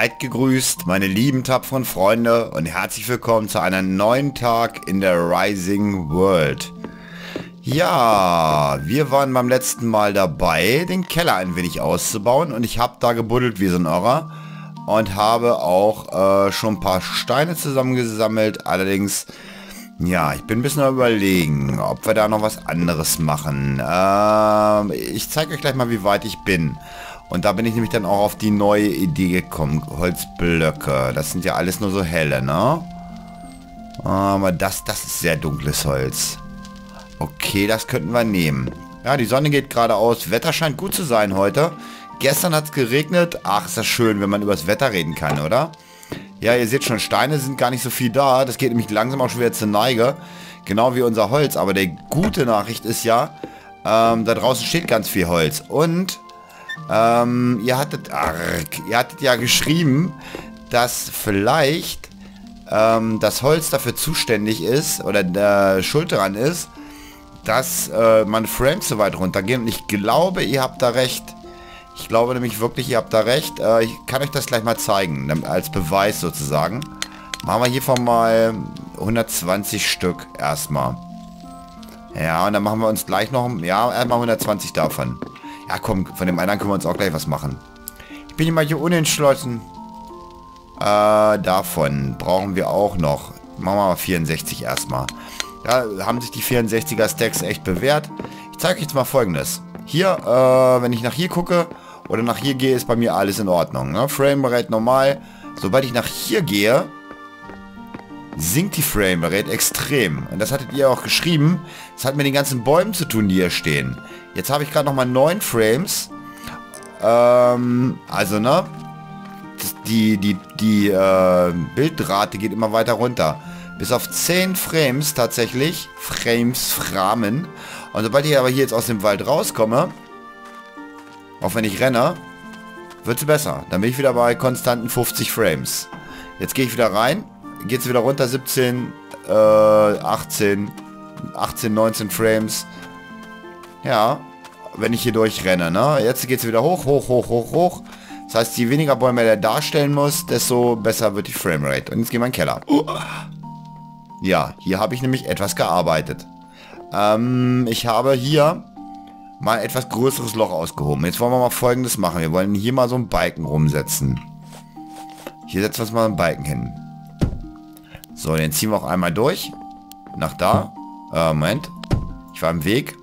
Seid gegrüßt, meine lieben tapferen Freunde und herzlich willkommen zu einem neuen Tag in der Rising World. Ja, wir waren beim letzten Mal dabei, den Keller ein wenig auszubauen und ich habe da gebuddelt wie so ein Irrer und habe auch äh, schon ein paar Steine zusammengesammelt, allerdings ja, ich bin ein bisschen überlegen, ob wir da noch was anderes machen. Ähm, ich zeige euch gleich mal, wie weit ich bin. Und da bin ich nämlich dann auch auf die neue Idee gekommen. Holzblöcke. Das sind ja alles nur so helle, ne? Aber das, das ist sehr dunkles Holz. Okay, das könnten wir nehmen. Ja, die Sonne geht gerade aus. Wetter scheint gut zu sein heute. Gestern hat es geregnet. Ach, ist das schön, wenn man über das Wetter reden kann, oder? Ja, ihr seht schon, Steine sind gar nicht so viel da. Das geht nämlich langsam auch schon wieder zur Neige. Genau wie unser Holz. Aber der gute Nachricht ist ja, ähm, da draußen steht ganz viel Holz. Und ähm, ihr, hattet, arg, ihr hattet ja geschrieben, dass vielleicht ähm, das Holz dafür zuständig ist oder der Schuld daran ist, dass äh, meine Frames so weit runtergehen. Und ich glaube, ihr habt da recht. Ich glaube nämlich wirklich, ihr habt da recht. Äh, ich kann euch das gleich mal zeigen, als Beweis sozusagen. Machen wir hiervon mal 120 Stück erstmal. Ja, und dann machen wir uns gleich noch, ja, erstmal 120 davon. Ja, komm, von dem anderen können wir uns auch gleich was machen. Ich bin immer hier unentschlossen. Äh, davon brauchen wir auch noch. Machen wir mal 64 erstmal. Ja, haben sich die 64er Stacks echt bewährt. Ich zeige euch jetzt mal folgendes. Hier, äh, wenn ich nach hier gucke, oder nach hier gehe, ist bei mir alles in Ordnung. Ne? Framerate normal. Sobald ich nach hier gehe, sinkt die Framerate extrem. Und das hattet ihr auch geschrieben. Das hat mit den ganzen Bäumen zu tun, die hier stehen. Jetzt habe ich gerade noch mal 9 Frames. Ähm, also, ne? Die, die, die äh, Bildrate geht immer weiter runter. Bis auf 10 Frames tatsächlich. Frames, Framen. Und sobald ich aber hier jetzt aus dem Wald rauskomme, auch wenn ich renne, wird es besser. Dann bin ich wieder bei konstanten 50 Frames. Jetzt gehe ich wieder rein, geht es wieder runter 17, äh, 18, 18, 19 Frames. Ja, wenn ich hier durchrenne, ne? Jetzt geht es wieder hoch, hoch, hoch, hoch, hoch. Das heißt, je weniger Bäume er darstellen muss, desto besser wird die Framerate. Und jetzt gehen wir in den Keller. Ja, hier habe ich nämlich etwas gearbeitet. Ähm, ich habe hier mal etwas größeres Loch ausgehoben. Jetzt wollen wir mal folgendes machen. Wir wollen hier mal so einen Balken rumsetzen. Hier setzen wir uns mal einen Balken hin. So, den ziehen wir auch einmal durch. Nach da. Äh, Moment. Ich war im Weg.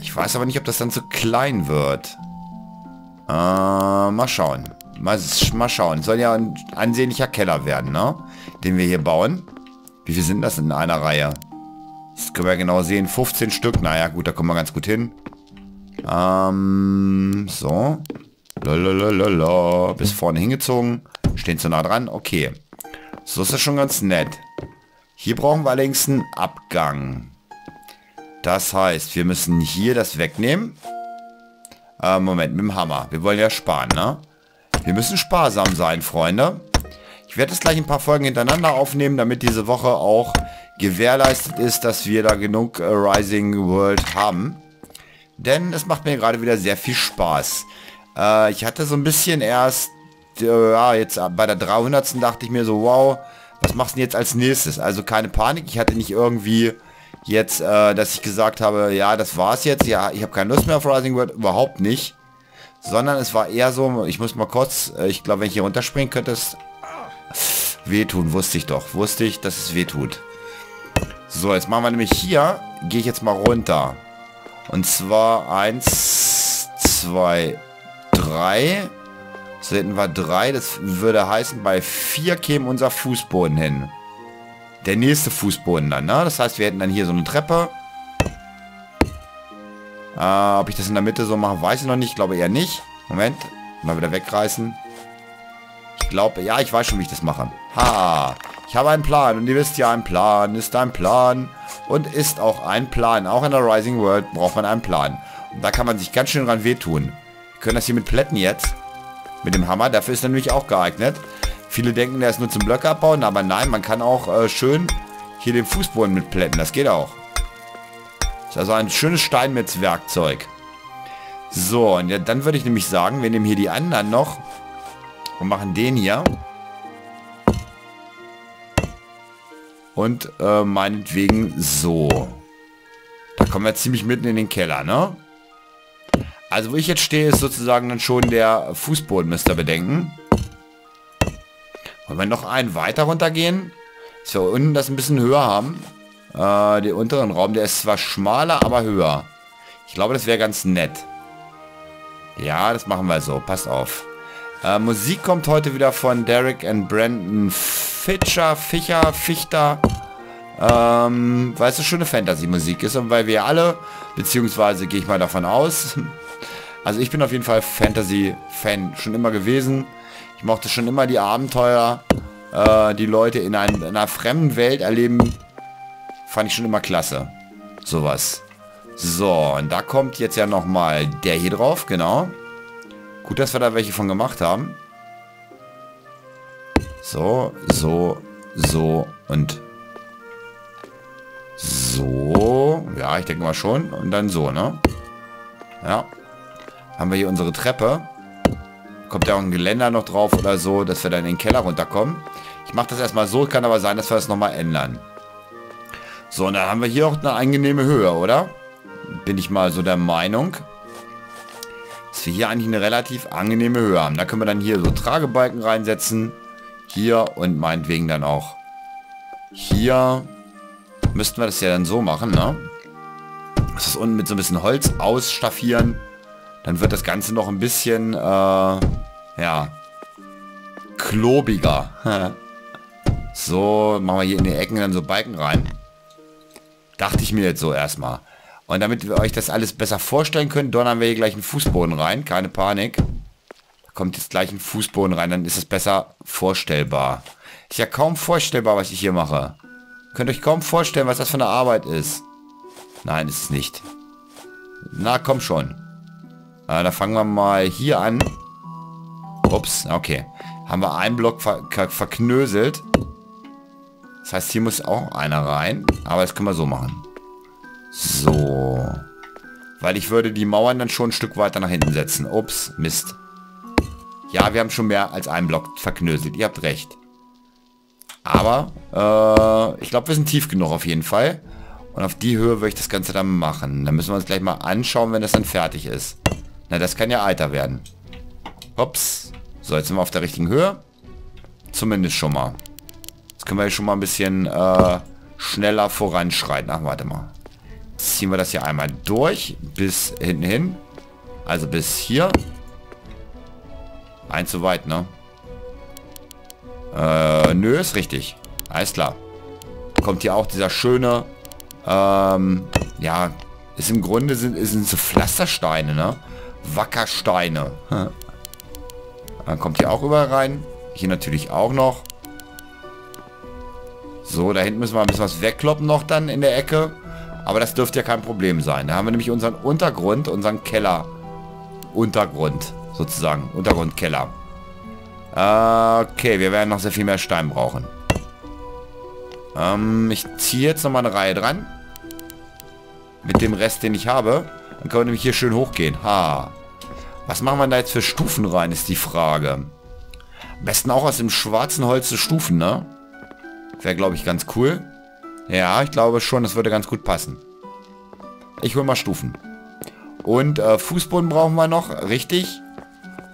Ich weiß aber nicht, ob das dann zu klein wird. Äh, mal schauen. Mal, mal schauen. Soll ja ein ansehnlicher Keller werden, ne? Den wir hier bauen. Wie viel sind das in einer Reihe? Das können wir genau sehen. 15 Stück. Naja, gut, da kommen wir ganz gut hin. Ähm, so. Lalalala. Bis vorne hingezogen. Stehen zu nah dran. Okay. So ist das schon ganz nett. Hier brauchen wir allerdings einen Abgang. Das heißt, wir müssen hier das wegnehmen. Äh, Moment, mit dem Hammer. Wir wollen ja sparen, ne? Wir müssen sparsam sein, Freunde. Ich werde jetzt gleich ein paar Folgen hintereinander aufnehmen, damit diese Woche auch gewährleistet ist, dass wir da genug äh, Rising World haben. Denn es macht mir gerade wieder sehr viel Spaß. Äh, ich hatte so ein bisschen erst, ja, jetzt bei der 300. dachte ich mir so, wow, was machst du denn jetzt als nächstes? Also keine Panik, ich hatte nicht irgendwie jetzt, äh, dass ich gesagt habe, ja, das war's jetzt, ja, ich habe keine Lust mehr auf Rising World, überhaupt nicht. Sondern es war eher so, ich muss mal kurz, äh, ich glaube, wenn ich hier runterspringen könnte, es wehtun, wusste ich doch, wusste ich, dass es wehtut. So, jetzt machen wir nämlich hier, gehe ich jetzt mal runter. Und zwar 1, 2, 3. So hätten wir 3. Das würde heißen, bei 4 käme unser Fußboden hin. Der nächste Fußboden dann, ne? Das heißt, wir hätten dann hier so eine Treppe. Äh, ob ich das in der Mitte so mache, weiß ich noch nicht. Ich glaube eher nicht. Moment. Mal wieder wegreißen. Ich glaube, ja, ich weiß schon, wie ich das mache. Ha. Ich habe einen Plan und ihr wisst ja, ein Plan ist ein Plan und ist auch ein Plan. Auch in der Rising World braucht man einen Plan. Und da kann man sich ganz schön dran wehtun. Wir können das hier mit Plätten jetzt. Mit dem Hammer. Dafür ist er nämlich auch geeignet. Viele denken, der ist nur zum Blöcke abbauen, aber nein, man kann auch äh, schön hier den Fußboden mit plätten. Das geht auch. Ist also ein schönes Steinmetzwerkzeug. So, und ja, dann würde ich nämlich sagen, wir nehmen hier die anderen noch Und machen den hier. Und äh, meinetwegen so. Da kommen wir ziemlich mitten in den Keller, ne? Also wo ich jetzt stehe, ist sozusagen dann schon der Fußboden, müsst ihr bedenken. Wollen wir noch einen weiter runtergehen? Wir unten das ein bisschen höher haben. Äh, den unteren Raum, der ist zwar schmaler, aber höher. Ich glaube, das wäre ganz nett. Ja, das machen wir so. Passt auf. Äh, Musik kommt heute wieder von Derek and Brandon Fitcher, Ficher, Fichter. Ähm, weil es eine schöne Fantasy-Musik ist und weil wir alle, beziehungsweise gehe ich mal davon aus, also ich bin auf jeden Fall Fantasy-Fan schon immer gewesen. Ich mochte schon immer die Abenteuer, äh, die Leute in, ein, in einer fremden Welt erleben, fand ich schon immer klasse. Sowas. So, und da kommt jetzt ja nochmal der hier drauf, genau. Gut, dass wir da welche von gemacht haben. So, so, so und so. Ja, ich denke mal schon. Und dann so, ne? Ja. Haben wir hier unsere Treppe. Kommt ja auch ein Geländer noch drauf oder so, dass wir dann in den Keller runterkommen. Ich mache das erstmal so, kann aber sein, dass wir das nochmal ändern. So, und dann haben wir hier auch eine angenehme Höhe, oder? Bin ich mal so der Meinung. Dass wir hier eigentlich eine relativ angenehme Höhe haben. Da können wir dann hier so Tragebalken reinsetzen. Hier und meinetwegen dann auch hier. Müssten wir das ja dann so machen, ne? Das ist unten mit so ein bisschen Holz ausstaffieren. Dann wird das Ganze noch ein bisschen, äh, ja, klobiger. so, machen wir hier in die Ecken dann so Balken rein. Dachte ich mir jetzt so erstmal. Und damit wir euch das alles besser vorstellen können, donnern wir hier gleich einen Fußboden rein. Keine Panik. Kommt jetzt gleich ein Fußboden rein, dann ist es besser vorstellbar. Ist ja kaum vorstellbar, was ich hier mache. Könnt euch kaum vorstellen, was das für eine Arbeit ist. Nein, ist es nicht. Na, komm schon. Äh, da fangen wir mal hier an. Ups, okay. Haben wir einen Block ver verknöselt. Das heißt, hier muss auch einer rein. Aber das können wir so machen. So. Weil ich würde die Mauern dann schon ein Stück weiter nach hinten setzen. Ups, Mist. Ja, wir haben schon mehr als einen Block verknöselt. Ihr habt recht. Aber, äh, ich glaube, wir sind tief genug auf jeden Fall. Und auf die Höhe würde ich das Ganze dann machen. Dann müssen wir uns gleich mal anschauen, wenn das dann fertig ist. Na, das kann ja alter werden. Ups. So, jetzt sind wir auf der richtigen Höhe. Zumindest schon mal. Jetzt können wir schon mal ein bisschen äh, schneller voranschreiten. Ach, warte mal. Jetzt ziehen wir das hier einmal durch. Bis hinten hin. Also bis hier. Ein zu weit, ne? Äh, nö, ist richtig. Alles klar. Kommt hier auch dieser schöne, ähm, ja, ist im Grunde sind, sind so Pflastersteine, ne? Wackersteine. Dann kommt hier auch überall rein. Hier natürlich auch noch. So, da hinten müssen wir ein bisschen was wegkloppen noch dann in der Ecke. Aber das dürfte ja kein Problem sein. Da haben wir nämlich unseren Untergrund, unseren Keller. Untergrund, sozusagen. Untergrundkeller. Okay, wir werden noch sehr viel mehr Stein brauchen. Ähm, ich ziehe jetzt nochmal eine Reihe dran. Mit dem Rest, den ich habe. Dann können wir nämlich hier schön hochgehen. Ha. Was machen wir da jetzt für Stufen rein, ist die Frage. Am besten auch aus dem schwarzen Holz zu Stufen, ne? Wäre, glaube ich, ganz cool. Ja, ich glaube schon, das würde ganz gut passen. Ich hole mal Stufen. Und äh, Fußboden brauchen wir noch, richtig.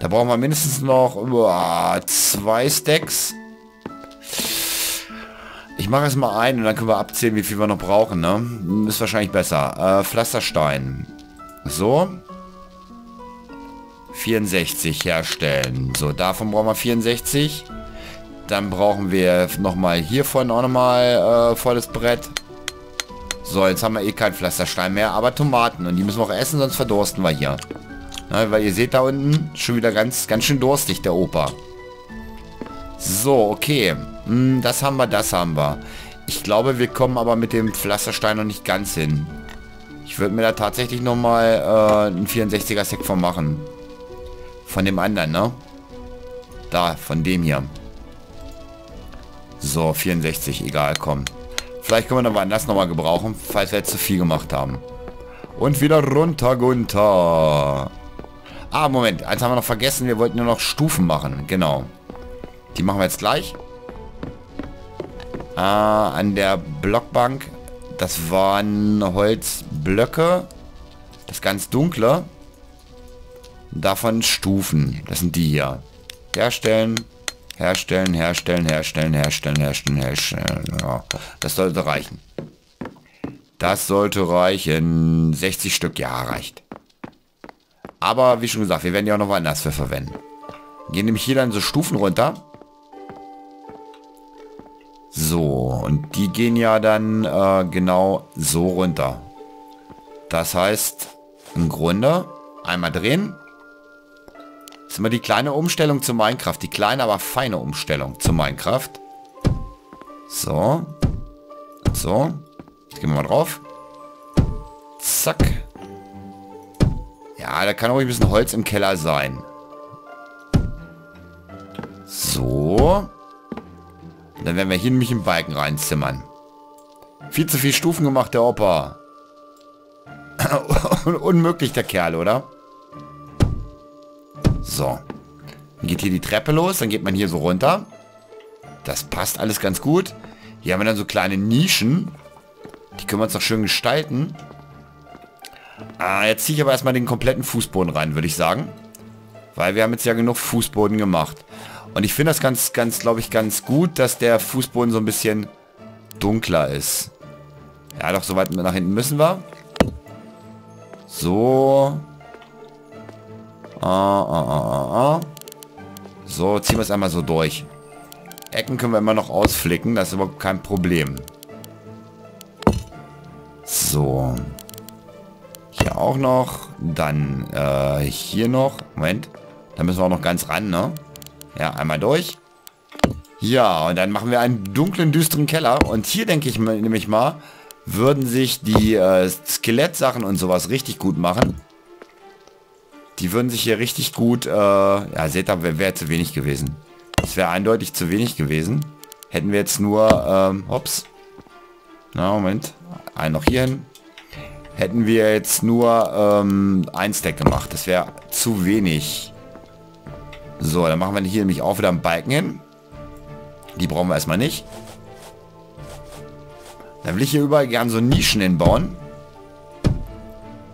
Da brauchen wir mindestens noch boah, zwei Stacks. Ich mache es mal ein und dann können wir abzählen, wie viel wir noch brauchen, ne? Ist wahrscheinlich besser. Äh, Pflasterstein. So. 64 herstellen. So, davon brauchen wir 64. Dann brauchen wir nochmal hiervon auch nochmal äh, volles Brett. So, jetzt haben wir eh kein Pflasterstein mehr, aber Tomaten. Und die müssen wir auch essen, sonst verdursten wir hier. Na, weil ihr seht da unten, schon wieder ganz, ganz schön durstig, der Opa. So, okay. Hm, das haben wir, das haben wir. Ich glaube, wir kommen aber mit dem Pflasterstein noch nicht ganz hin. Ich würde mir da tatsächlich nochmal äh, einen 64er Sack von machen. Von dem anderen, ne? Da, von dem hier. So, 64, egal, komm. Vielleicht können wir dann das nochmal gebrauchen, falls wir jetzt zu viel gemacht haben. Und wieder runter, Gunther. Ah, Moment. Eins haben wir noch vergessen. Wir wollten nur noch Stufen machen. Genau. Die machen wir jetzt gleich. Ah, an der Blockbank. Das waren Holzblöcke. Das ganz dunkle. Davon Stufen. Das sind die hier. Herstellen. Herstellen, herstellen, herstellen, herstellen, herstellen, herstellen. Ja, das sollte reichen. Das sollte reichen. 60 Stück, ja, reicht. Aber wie schon gesagt, wir werden ja auch noch woanders für verwenden. Gehen nämlich hier dann so Stufen runter. So, und die gehen ja dann äh, genau so runter. Das heißt, im Grunde einmal drehen das ist immer die kleine Umstellung zu Minecraft. Die kleine, aber feine Umstellung zu Minecraft. So. So. Jetzt gehen wir mal drauf. Zack. Ja, da kann auch ein bisschen Holz im Keller sein. So. Dann werden wir hier nämlich im Balken reinzimmern. Viel zu viel Stufen gemacht, der Opa. Unmöglich, der Kerl, oder? So. Dann geht hier die Treppe los, dann geht man hier so runter. Das passt alles ganz gut. Hier haben wir dann so kleine Nischen. Die können wir uns noch schön gestalten. Ah, jetzt ziehe ich aber erstmal den kompletten Fußboden rein, würde ich sagen. Weil wir haben jetzt ja genug Fußboden gemacht. Und ich finde das ganz, ganz, glaube ich, ganz gut, dass der Fußboden so ein bisschen dunkler ist. Ja, doch, so weit nach hinten müssen wir. So. Ah, ah, ah, ah. So, ziehen wir es einmal so durch. Ecken können wir immer noch ausflicken, das ist überhaupt kein Problem. So. Hier auch noch. Dann äh, hier noch. Moment. Da müssen wir auch noch ganz ran, ne? Ja, einmal durch. Ja, und dann machen wir einen dunklen, düsteren Keller. Und hier denke ich nämlich mal, würden sich die äh, Skelettsachen und sowas richtig gut machen. Die würden sich hier richtig gut... Äh, ja, seht ihr, wäre wär zu wenig gewesen. Das wäre eindeutig zu wenig gewesen. Hätten wir jetzt nur... Ähm, hops. Na, Moment. Einen noch hier hin. Hätten wir jetzt nur ähm, ein Stack gemacht. Das wäre zu wenig. So, dann machen wir hier nämlich auch wieder einen Balken hin. Die brauchen wir erstmal nicht. Dann will ich hier überall gerne so Nischen hinbauen.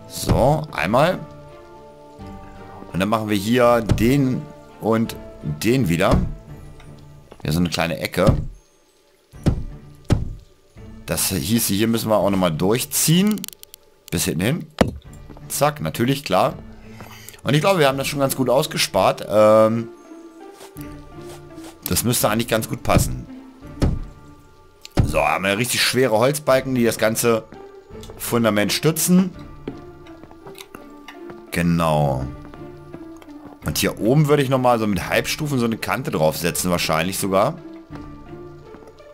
So, einmal. Und dann machen wir hier den und den wieder. Hier so eine kleine Ecke. Das hieß, hier müssen wir auch nochmal durchziehen. Bis hinten hin. Zack, natürlich, klar. Und ich glaube, wir haben das schon ganz gut ausgespart. Ähm, das müsste eigentlich ganz gut passen. So, haben wir richtig schwere Holzbalken, die das ganze Fundament stützen. Genau. Und hier oben würde ich nochmal so mit Halbstufen so eine Kante draufsetzen, wahrscheinlich sogar.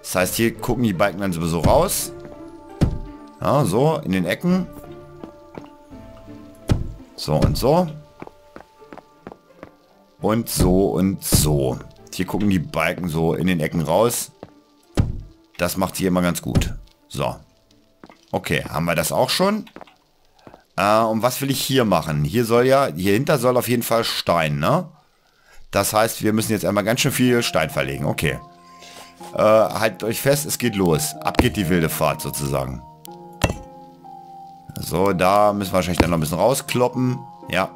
Das heißt, hier gucken die Balken dann sowieso raus. Ja, so, in den Ecken. So und so. Und so und so. Hier gucken die Balken so in den Ecken raus. Das macht hier immer ganz gut. So. Okay, haben wir das auch schon? Äh, und was will ich hier machen? Hier soll ja, hier hinter soll auf jeden Fall Stein, ne? Das heißt, wir müssen jetzt einmal ganz schön viel Stein verlegen. Okay. Äh, haltet euch fest, es geht los. Ab geht die wilde Fahrt sozusagen. So, da müssen wir wahrscheinlich dann noch ein bisschen rauskloppen. Ja.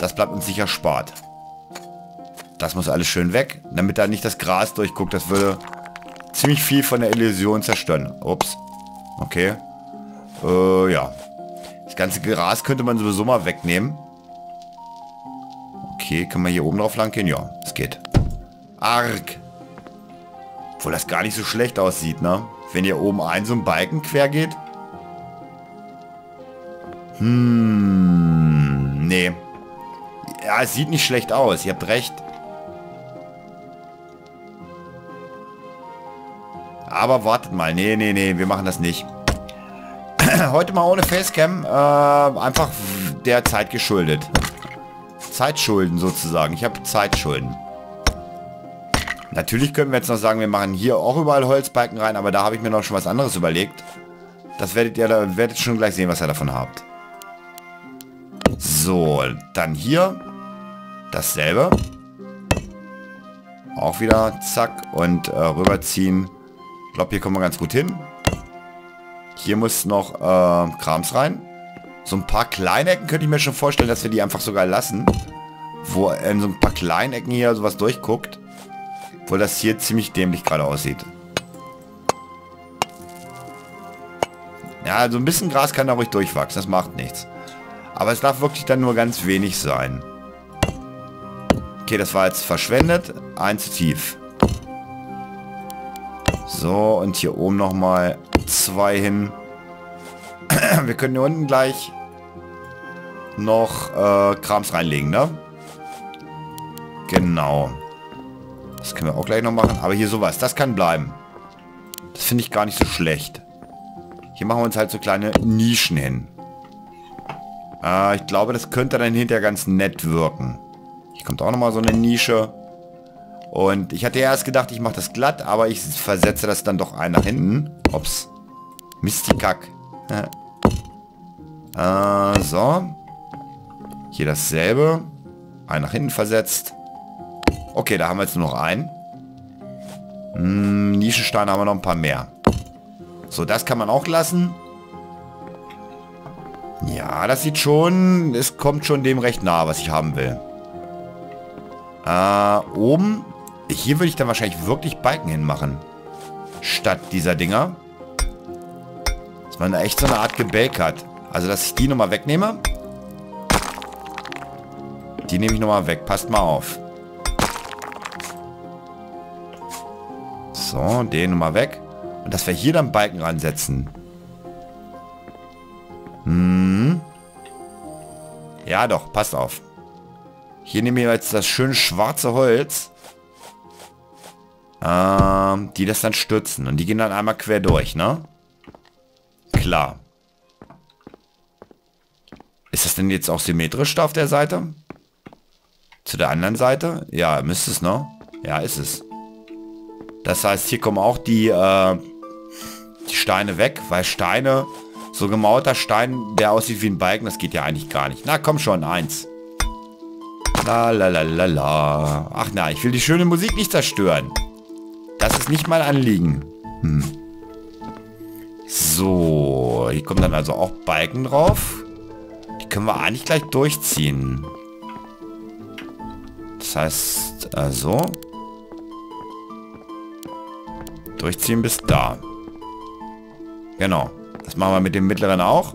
Das bleibt uns sicher spart. Das muss alles schön weg, damit da nicht das Gras durchguckt. Das würde ziemlich viel von der Illusion zerstören. Ups. Okay. Äh, ja ganze Gras könnte man sowieso mal wegnehmen. Okay, kann man hier oben drauf lang gehen? Ja, es geht. Arg. Obwohl das gar nicht so schlecht aussieht, ne? Wenn hier oben ein so ein Balken quer geht. Hm, nee. Ja, es sieht nicht schlecht aus. Ihr habt recht. Aber wartet mal. Nee, nee, nee. Wir machen das nicht. heute mal ohne Facecam. Äh, einfach der Zeit geschuldet. Zeitschulden sozusagen. Ich habe Zeitschulden. Natürlich können wir jetzt noch sagen, wir machen hier auch überall Holzbalken rein, aber da habe ich mir noch schon was anderes überlegt. Das werdet ihr da werdet schon gleich sehen, was ihr davon habt. So, dann hier dasselbe. Auch wieder zack und äh, rüberziehen. Ich glaube, hier kommen wir ganz gut hin. Hier muss noch äh, Krams rein. So ein paar kleine Ecken könnte ich mir schon vorstellen, dass wir die einfach sogar lassen. Wo in so ein paar kleinen Ecken hier sowas durchguckt. Obwohl das hier ziemlich dämlich gerade aussieht. Ja, also ein bisschen Gras kann da ruhig durchwachsen. Das macht nichts. Aber es darf wirklich dann nur ganz wenig sein. Okay, das war jetzt verschwendet. Eins tief. So, und hier oben nochmal zwei hin. Wir können hier unten gleich noch äh, Krams reinlegen, ne? Genau. Das können wir auch gleich noch machen. Aber hier sowas, das kann bleiben. Das finde ich gar nicht so schlecht. Hier machen wir uns halt so kleine Nischen hin. Äh, ich glaube, das könnte dann hinterher ganz nett wirken. Hier kommt auch nochmal so eine Nische. Und ich hatte erst gedacht, ich mache das glatt, aber ich versetze das dann doch ein nach hinten. Ups. Mistikack. Äh, so. Hier dasselbe. Ein nach hinten versetzt. Okay, da haben wir jetzt nur noch einen. Hm, Nischensteine haben wir noch ein paar mehr. So, das kann man auch lassen. Ja, das sieht schon... Es kommt schon dem recht nahe, was ich haben will. Äh, oben... Hier würde ich dann wahrscheinlich wirklich Balken hinmachen. Statt dieser Dinger. Dass man da echt so eine Art Gebälk hat. Also, dass ich die nochmal wegnehme. Die nehme ich nochmal weg. Passt mal auf. So, den nochmal weg. Und dass wir hier dann Balken ransetzen. Ja doch, passt auf. Hier nehmen wir jetzt das schöne schwarze Holz. Ähm, die das dann stützen. Und die gehen dann einmal quer durch, ne? Klar. Ist das denn jetzt auch symmetrisch da auf der Seite? Zu der anderen Seite? Ja, müsste es, ne? Ja, ist es. Das heißt, hier kommen auch die, äh, die Steine weg, weil Steine, so gemauerter Stein, der aussieht wie ein Balken, das geht ja eigentlich gar nicht. Na, komm schon, eins. La la la la la. Ach na, ich will die schöne Musik nicht zerstören. Das ist nicht mein Anliegen. Hm. So, hier kommen dann also auch Balken drauf. Die können wir eigentlich gleich durchziehen. Das heißt, also... Durchziehen bis da. Genau. Das machen wir mit dem mittleren auch.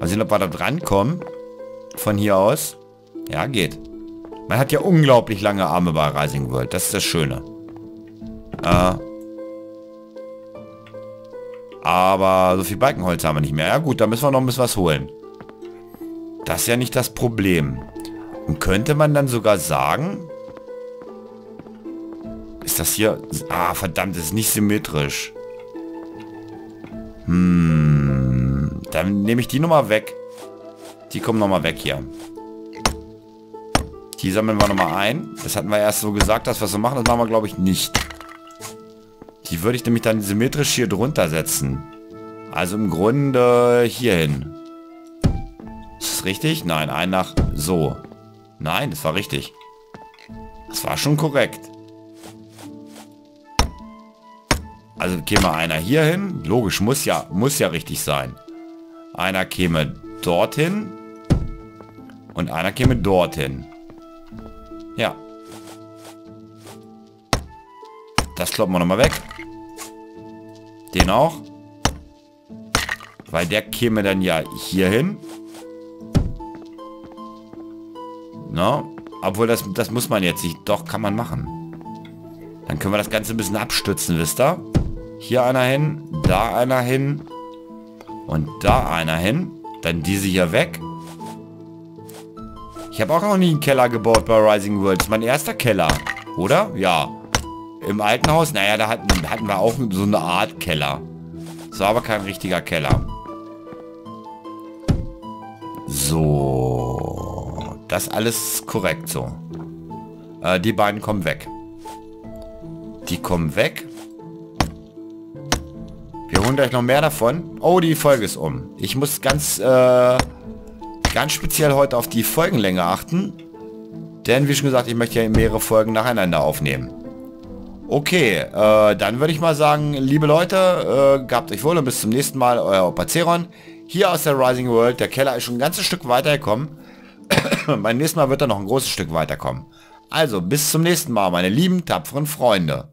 Mal sehen, ob wir da dran kommen. Von hier aus. Ja, geht. Man hat ja unglaublich lange Arme bei Rising World. Das ist das Schöne. Äh. Aber so viel Balkenholz haben wir nicht mehr. Ja gut, da müssen wir noch ein bisschen was holen. Das ist ja nicht das Problem. Und könnte man dann sogar sagen... Ist das hier... Ah, verdammt, ist nicht symmetrisch. Hm... Dann nehme ich die nochmal weg. Die kommen nochmal weg hier. Die sammeln wir nochmal ein. Das hatten wir erst so gesagt, dass wir so machen. Das machen wir, glaube ich, nicht. Die würde ich nämlich dann symmetrisch hier drunter setzen. Also im Grunde hier hin. Ist das richtig? Nein, ein nach so. Nein, das war richtig. Das war schon korrekt. Also käme einer hier hin. Logisch, muss ja, muss ja richtig sein. Einer käme dorthin. Und einer käme dorthin. Ja. Das kloppen wir nochmal weg. Den auch. Weil der käme dann ja hier hin. Na, obwohl das, das muss man jetzt nicht. Doch, kann man machen. Dann können wir das Ganze ein bisschen abstützen, wisst ihr? Hier einer hin, da einer hin und da einer hin. Dann diese hier weg. Ich habe auch noch nie einen Keller gebaut bei Rising World. Das ist mein erster Keller, oder? Ja. Im alten Haus, naja, da hatten, hatten wir auch so eine Art Keller. Das war aber kein richtiger Keller. So. Das alles korrekt so. Äh, die beiden kommen weg. Die kommen weg. Holen gleich noch mehr davon. Oh, die Folge ist um. Ich muss ganz, äh, ganz speziell heute auf die Folgenlänge achten. Denn wie schon gesagt, ich möchte ja mehrere Folgen nacheinander aufnehmen. Okay, äh, dann würde ich mal sagen, liebe Leute, äh, gehabt euch wohl und bis zum nächsten Mal, euer Opaceron. Hier aus der Rising World. Der Keller ist schon ein ganzes Stück weitergekommen. beim nächsten Mal wird er noch ein großes Stück weiterkommen. Also, bis zum nächsten Mal, meine lieben, tapferen Freunde.